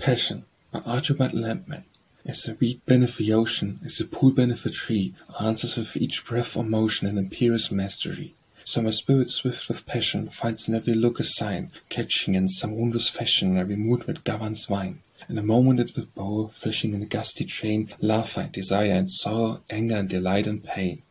Passion by Archibald Lampman As the reed beneath the ocean, as the pool beneath a tree, Answers with each breath or motion an imperious mastery. So my spirit swift with passion finds in every look a sign, Catching in some wondrous fashion every mood that governs mine. In a moment it will bow, flashing in a gusty train, Love and desire and sorrow, anger and delight and pain.